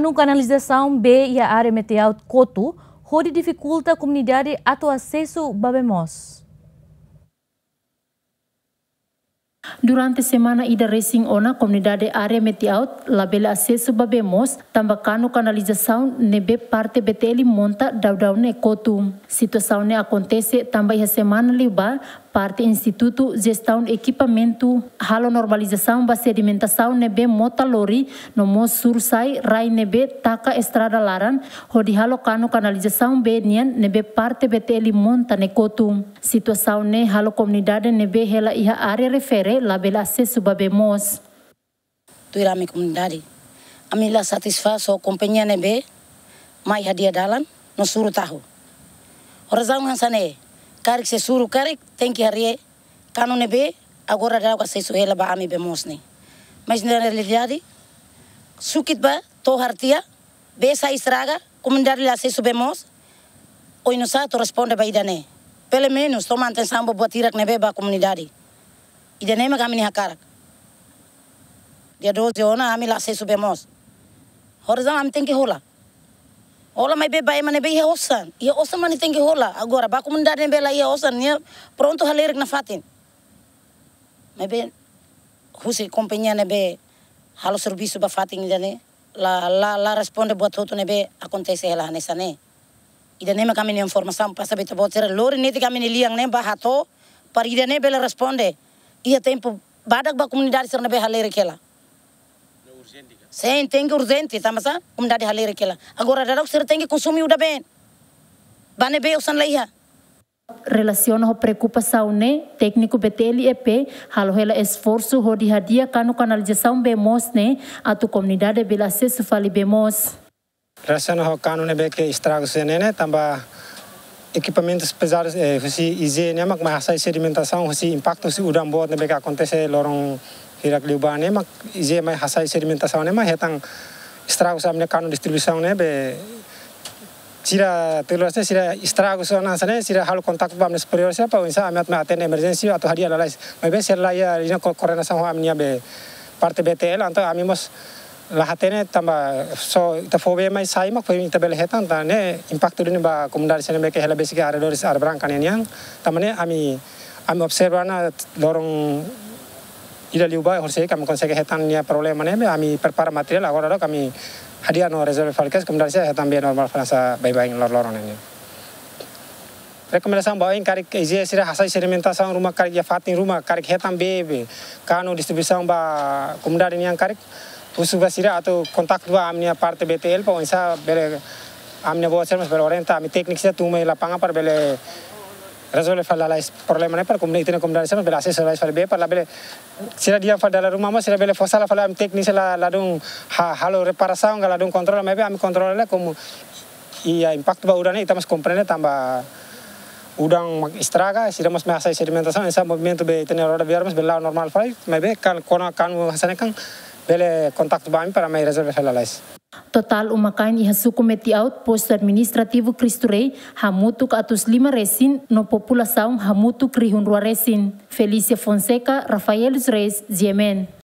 Cano canalização B e a área meteor Coto, onde dificulta a comunidade atau acesso babemos. Durante semana ida racing ona comunidade área meteout labela acesso babemos tambacano canalização nebe parte beteli monta daudau ne kotum. Situação ne acontece também a semana liba parte Instituto Gestão Equipamento halo normalização ba sedimentação nebe mota lori no mo rai nebe taka estrada laran hodi halo kano be nian nebe parte beteli monta ne kotum. Situação ne halo comunidade nebe hela iha área refere labela acesso babemos. Tu irá minha comunidade. A mim lá satisfaz a companhia nebe mai hadia dalan no suru tahu. Orazão hansane karik se suru karik que harie kanu nebe agora dá com se suela ba ami bemos ni. Mas na realidade sukit ba to hartia be sa estraga comunidade lá se subemos o inosa to responde ba idane. Pelo menos toma atenção ba buat tirak nebe ba comunidade. Idane ma kami ni hakarak. Dia doze ona ami lá se subemos. Horizon am tem que Ola mai be bai mane be ia osan. Ia osan mane que rolar. Agora, ba comunidade be lá ia osan, ia pronto haler na fatin. Mai be husi companhia ne be halo serviço ba fatin ne la la la responde buat tudo ne be acontece ela nessa ne. Ida ne kami ni informação para saber tabo ter lori ne kami ni liang ne ba hato para ida ne be responde. Ia tempo badak ba comunidade ser ne be haler kela. Sem tem que urgente, tá mas comunidade haler kela. Agora dará ser tem que consumir udah bem. Bane be usan laiha. relaciona a preocupação ne técnico BTL EP halo hela esforço ho di hadia kanu canalização bemos ne atu comunidade bela acesso fali bemos relaciona ho kanu ne beke estragos ne ne tamba equipamentos pesados eh, husi higiene mak mahasa sedimentação husi impacto si udang bot ne beke acontece lorong hirak liubane mak higiene mai hasa sedimentação ne ma hetang estragos amne kanu distribuição ne be sira telurasnya sira estrago sana sana sira hal kontak bam superior siapa insa amat me atende emergency atau hadiah lalai. Maybe sira ya ina korena sama amnia be parte BTL anto amimos la hatene tamba so ita fobe mai sai mak foi ita bele hetan ta ne impacto dini ba komunidade sene meke hela besiga are doris are brankan yang tamane ami ami observana lorong ida liuba horse kami konsege hetan nia problema ne ami prepara material agora kami hadiah no reserve falkes komunidade saya também normal frança bye bye lor loron ini. Rekomendasi bahwa ini karik izin sira hasai sedimentação rumah karik ya fatin rumah karik hetam bebe kanu distribuição ba komunidade ini yang karik usuga sira atau kontak dua amnia parte BTL pa insa bele amnia bawa sermas bele orienta ami teknik sira tume lapangan par bele resolve falla la problema ne par comunidade tene comunidade sermas bele accesso la falla be par la bele sira dia fa dalla rumah mas sira bele fosala falla am teknik la la dung ha halo reparação la dung control me be ami control la como ia impacto ba udane ita mas comprende tamba udang estraga sira mas me asa sedimentação essa movimento be tene roda biar mas bela normal fai me be kan kona kan hasane kan bele contato bami para mai resolve falla la Total umakain iha suku meti out posto administrativo Cristo Rei hamutuk atus lima resin no população hamutuk rihun rua resin. Felicia Fonseca, Rafael Reis, Yemen.